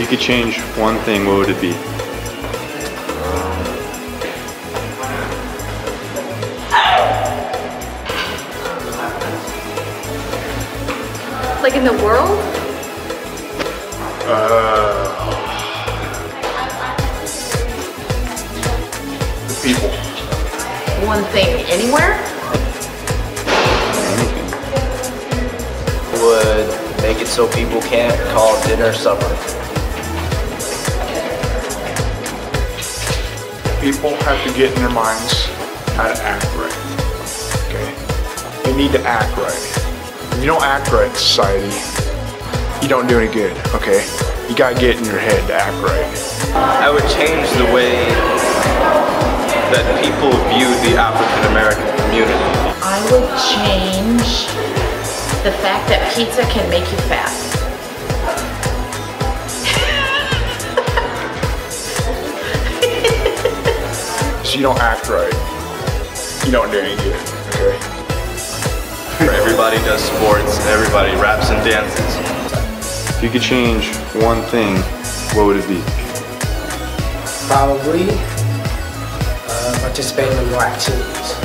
you could change one thing, what would it be? Like in the world? Uh, people. One thing anywhere? Anything. Would make it so people can't call dinner supper. People have to get in their minds how to act right. Okay? They need to act right. If you don't act right in society, you don't do any good, okay? You gotta get in your head to act right. I would change the way that people view the African American community. I would change the fact that pizza can make you fat. So you don't act right, you don't do any good, okay? Everybody does sports, everybody raps and dances. If you could change one thing, what would it be? Probably uh, participate in more activities.